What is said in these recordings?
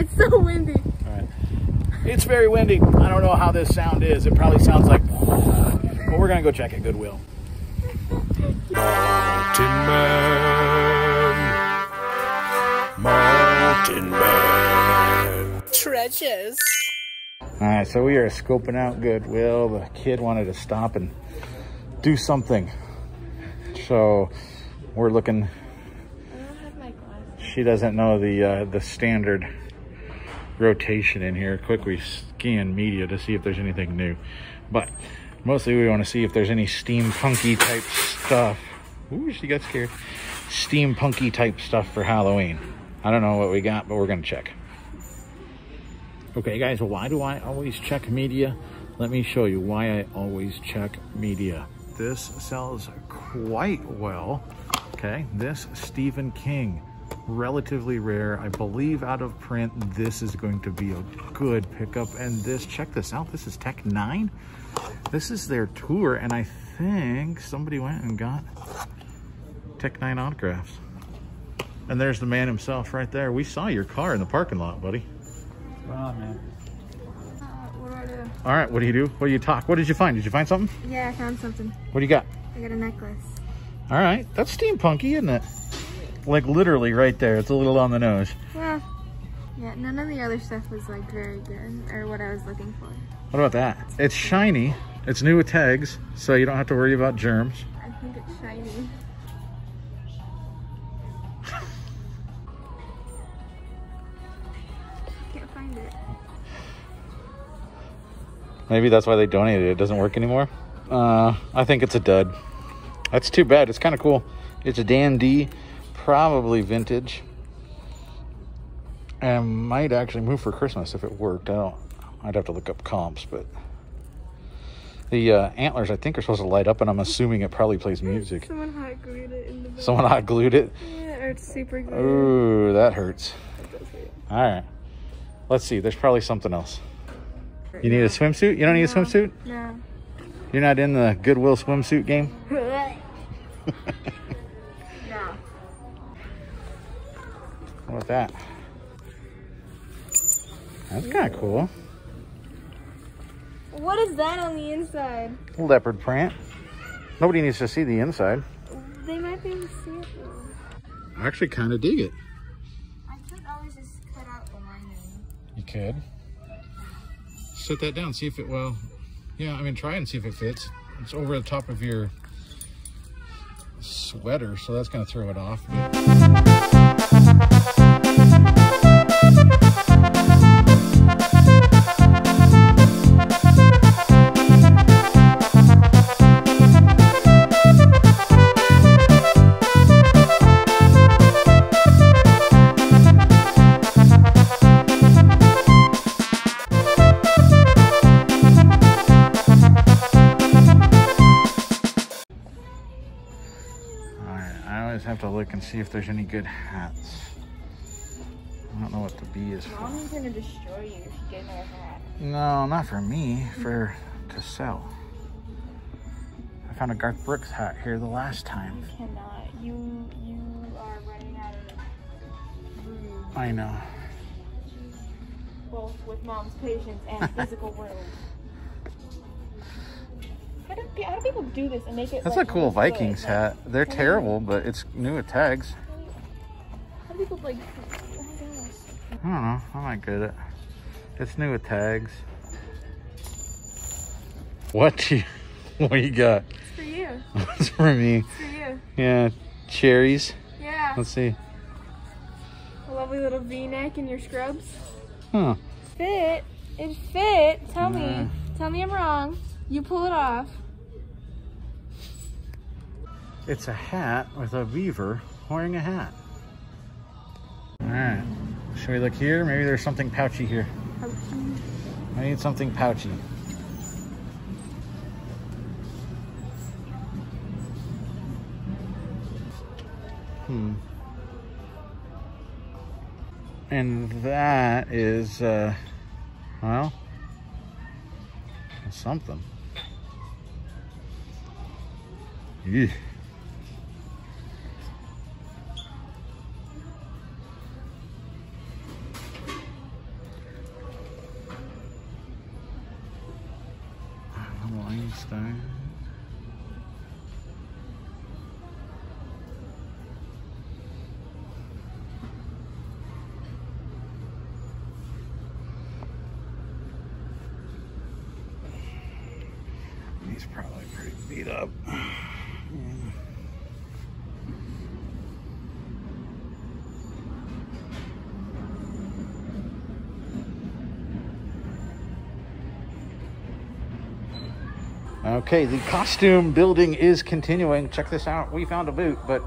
It's so windy. All right. It's very windy. I don't know how this sound is. It probably sounds like, but we're gonna go check at Goodwill. Mountain Man. Mountain Man. Treasures. All right, so we are scoping out Goodwill. The kid wanted to stop and do something. So we're looking, I don't have my glasses. she doesn't know the uh, the standard rotation in here. Quick, we scan media to see if there's anything new. But mostly we want to see if there's any steampunky type stuff. Ooh, she got scared. Steampunky type stuff for Halloween. I don't know what we got, but we're going to check. Okay, guys, why do I always check media? Let me show you why I always check media. This sells quite well. Okay, this Stephen King, relatively rare. I believe out of print, this is going to be a good pickup. And this, check this out, this is Tech N9ne. This is their tour, and I think somebody went and got Tech N9ne autographs. And there's the man himself right there. We saw your car in the parking lot, buddy. Uh, what do I do? All right, what do you do? What do you talk? What did you find? Did you find something? Yeah, I found something. What do you got? I got a necklace. All right, that's steampunky, isn't it? Like literally right there. It's a little on the nose. Well, yeah, none of the other stuff was like very good or what I was looking for. What about that? It's shiny. It's new with tags, so you don't have to worry about germs. I think it's shiny. Can't find it. Maybe that's why they donated it. It doesn't work anymore. Uh, I think it's a dud. That's too bad. It's kind of cool. It's a Dan Dee, probably vintage. And might actually move for Christmas if it worked. I don't. I'd have to look up comps, but the uh, antlers I think are supposed to light up, and I'm assuming it probably plays music. Someone hot glued it in the back. Someone hot glued it. Yeah, or it's super glue. Ooh, that hurts. All right. Let's see. There's probably something else. You need a swimsuit? You don't need a swimsuit? No. You're not in the Goodwill swimsuit game? about that? That's kind of cool. What is that on the inside? Leopard print. Nobody needs to see the inside. They might be able to see it though. I actually kind of dig it. I could always just cut out the lining. You could. Set that down, see if it, well, yeah, I mean, try and see if it fits. It's over the top of your sweater, so that's going to throw it off. All always have to look and see if there's any good hats. I don't know what the B is for. Mommy's gonna destroy you if you get her hat. No, not for me, for to sell. I found a Garth Brooks hat here the last time. Cannot. You you are running out of room, I know. both with mom's patience and physical will. How do, how do people do this and make it? That's like, a cool look good? Vikings hat. They're you- terrible, but it's new with tags. How do people like? Oh my gosh. I don't know. I might get it. It's new with tags. What you what you got? It's for you. it's for me. It's for you. Yeah, cherries. Yeah. Let's see. A lovely little V-neck in your scrubs. Huh. Fit. It fit. Tell me. Tell me I'm wrong. You pull it off. It's a hat with a beaver wearing a hat. All right. Should we look here? Maybe there's something pouchy here. I need something pouchy. Hmm. And that is, uh, well, something. Eesh. Frankenstein. He's probably pretty beat up. Okay, the costume building is continuing. Check this out. We found a boot, but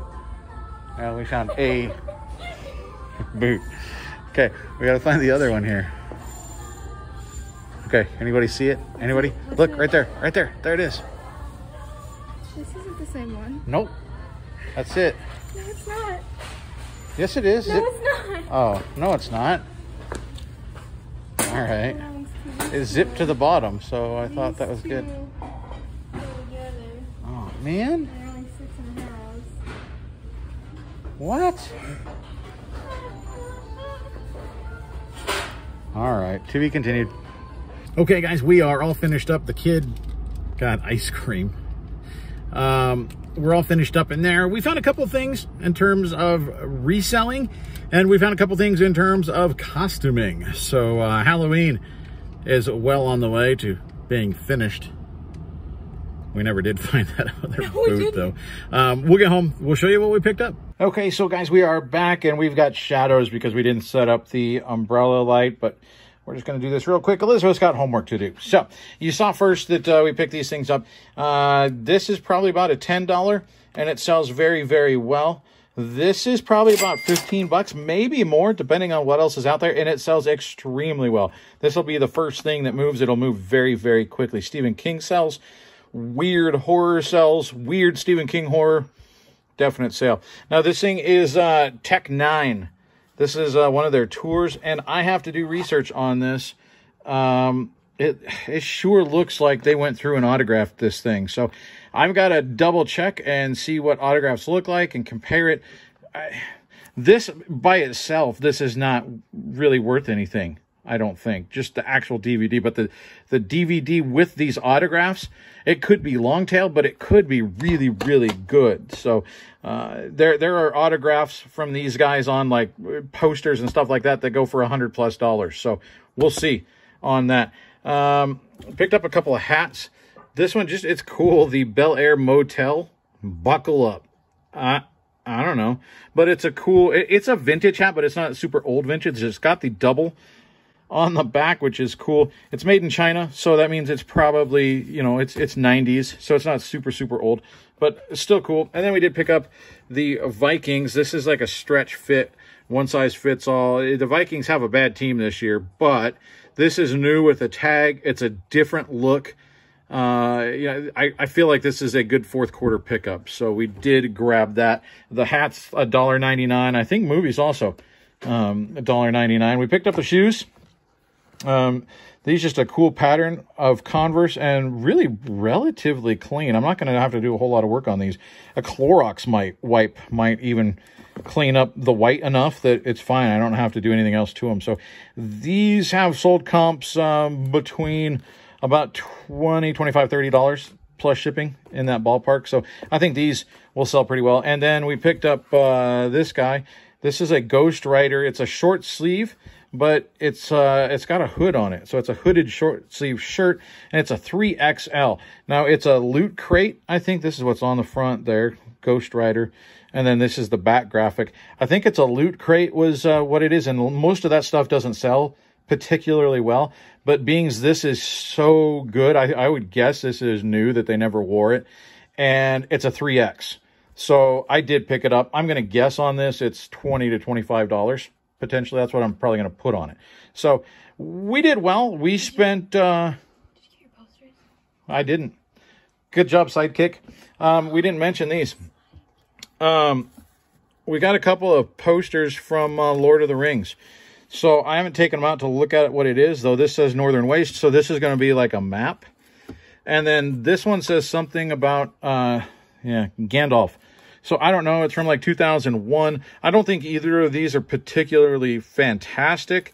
uh, we found a boot. Okay, we gotta find the other one here. Okay, anybody see it? Anybody? Look, right there, right there. There it is. This isn't the same one. Nope. That's it. No, it's not. Yes, it is. No, Zip- it's not. Oh, no, it's not. All right. It's zipped to the bottom, so I thought that was good. Man. They're only six and a half. What? All right, to be continued. Okay, guys, we are all finished up. The kid got ice cream. Um, we're all finished up in there. We found a couple things in terms of reselling, and we found a couple things in terms of costuming. So uh, Halloween is well on the way to being finished. We never did find that other we booth, though. Um, we'll get home. We'll show you what we picked up. Okay, so guys, we are back, and we've got shadows because we didn't set up the umbrella light, but we're just going to do this real quick. Elizabeth's got homework to do. So you saw first that uh, we picked these things up. Uh, this is probably about a $10, and it sells very, very well. This is probably about 15 bucks, maybe more, depending on what else is out there, and it sells extremely well. This will be the first thing that moves. It'll move very, very quickly. Stephen King sells, weird horror sells, weird Stephen King horror, definite sale. Now, this thing is uh, Tech N9ne. This is uh, one of their tours, and I have to do research on this. Um, it it sure looks like they went through and autographed this thing. So I've got to double check and see what autographs look like and compare it. I, this by itself, this is not really worth anything. I don't think just the actual DVD, but the the DVD with these autographs, it could be long tail, but it could be really really good. So uh, there there are autographs from these guys on like posters and stuff like that that go for a hundred plus dollars. So we'll see on that. Um, picked up a couple of hats. This one just it's cool. The Bel Air Motel. Buckle up. I I don't know, but it's a cool. It, it's a vintage hat, but it's not super old vintage. It's got the double on the back, which is cool. It's made in China, so that means it's probably, you know, it's it's 90s, so it's not super, super old, but still cool. And then we did pick up the Vikings. This is like a stretch fit, one size fits all. The Vikings have a bad team this year, but this is new with a tag. It's a different look. Uh, yeah, I, I feel like this is a good fourth quarter pickup, so we did grab that. The hat's a dollar ninety nine. I think movies also um, a dollar ninety nine. We picked up the shoes. Um, these just a cool pattern of Converse and really relatively clean. I'm not going to have to do a whole lot of work on these. A Clorox might wipe might even clean up the white enough that it's fine. I don't have to do anything else to them. So these have sold comps um, between about 20, 25, 30 dollars plus shipping in that ballpark. So I think these will sell pretty well. And then we picked up uh, this guy. This is a Ghost Rider. It's a short sleeve but it's uh it's got a hood on it. So it's a hooded short sleeve shirt and it's a 3xl now it's a loot crate i think. This is what's on the front there ghost rider. And then this is the back graphic. I think it's a loot crate was uh, what it is and most of that stuff doesn't sell particularly well. But being this is so good. I, I would guess this is new that they never wore it. And it's a 3x so i did pick it up. I'm going to guess on this it's 20 to 25 dollars potentially that's what i'm probably going to put on it. So we did well. We spent uh i didn't. Good job sidekick. Um we didn't mention these. Um we got a couple of posters from uh, lord of the rings. So i haven't taken them out to look at what it is though. This says northern waste so this is going to be like a map. And then this one says something about uh yeah gandalf so I don't know. It's from like 2001. I don't think either of these are particularly fantastic,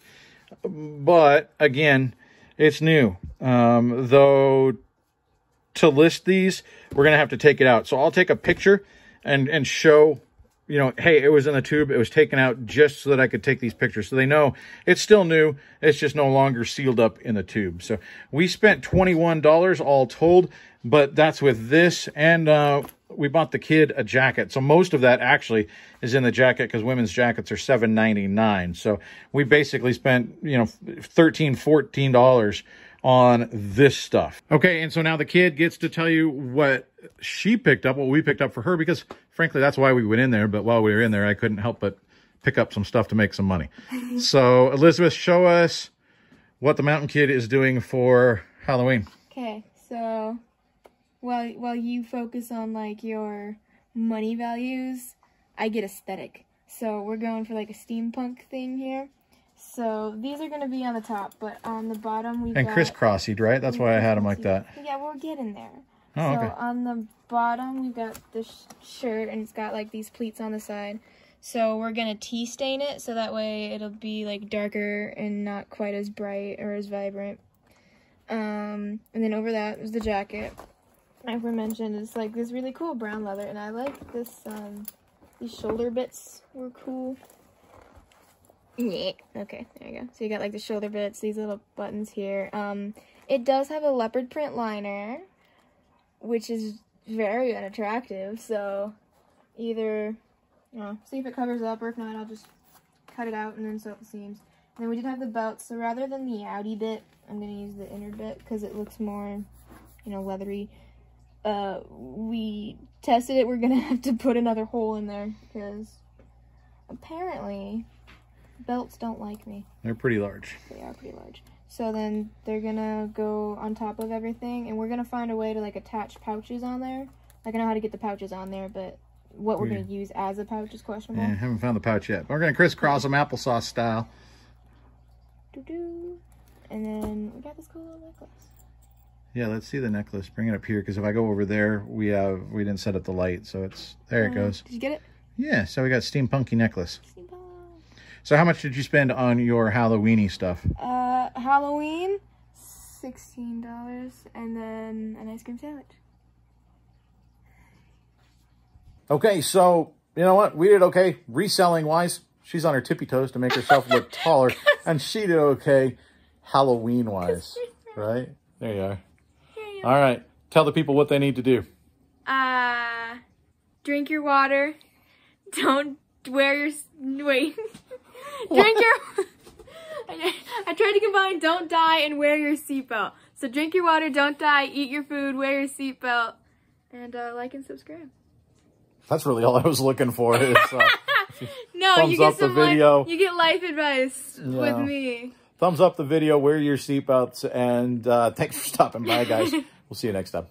but again, it's new. Um, though to list these, we're going to have to take it out. So I'll take a picture and, and show, you know, hey, it was in the tube. It was taken out just so that I could take these pictures. So they know it's still new. It's just no longer sealed up in the tube. So we spent $21 all told, but that's with this and, uh, we bought the kid a jacket. So most of that actually is in the jacket because women's jackets are seven ninety nine. So we basically spent, you know, $13, $14 on this stuff. Okay, and so now the kid gets to tell you what she picked up, what we picked up for her, because frankly, that's why we went in there. But while we were in there, I couldn't help but pick up some stuff to make some money. so Elizabeth, show us what the Mountain Kid is doing for Halloween. Okay, so while while you focus on like your money values, I get aesthetic. So we're going for like a steampunk thing here. So these are going to be on the top, but on the bottom we've And got... crisscrossed, right? That's why I had them like that. Yeah, we'll get in there. Oh, so okay. on the bottom we've got this sh- shirt and it's got like these pleats on the side. So we're gonna tea stain it so that way it'll be like darker and not quite as bright or as vibrant. Um, and then over that is the jacket. We mentioned, it's like this really cool brown leather, and I like this. Um, these shoulder bits were cool. Yeah. Okay, there you go. So you got like the shoulder bits, these little buttons here. Um, it does have a leopard print liner, which is very unattractive. So either, you know, see if it covers up, or if not, I'll just cut it out and then sew up the seams. And then we did have the belt, so rather than the outy bit, I'm gonna use the inner bit because it looks more, you know, leathery. Uh, we tested it. We're gonna have to put another hole in there because apparently belts don't like me. They're pretty large. They are pretty large. So then they're gonna go on top of everything, and we're gonna find a way to like attach pouches on there. Like I know how to get the pouches on there, but what we're Yeah. gonna use as a pouch is questionable. Yeah, haven't found the pouch yet. We're going to crisscross them applesauce style. Doo-doo. And then we got this cool little necklace. Yeah, let's see the necklace. Bring it up here because if I go over there, we have we didn't set up the light, so it's there. It Uh, goes. Did you get it? Yeah, so we got steampunky necklace. Steampunk. So how much did you spend on your Halloweeny stuff? Uh, Halloween, sixteen dollars, and then an ice cream sandwich. Okay, so you know what? We did okay reselling wise. She's on her tippy toes to make herself look taller, and she did okay Halloween wise, right? There you are. All right, tell the people what they need to do. Uh, drink your water. Don't wear your wait. drink your. I, tried to combine "don't die" and "wear your seatbelt." So drink your water, don't die, eat your food, wear your seatbelt, and uh, like and subscribe. That's really all I was looking for. Is, uh, No, Thumbs you get up the some life- video. you get life advice Yeah. with me. Thumbs up the video, wear your seatbelts, and uh, thanks for stopping by, guys. we'll see you next time.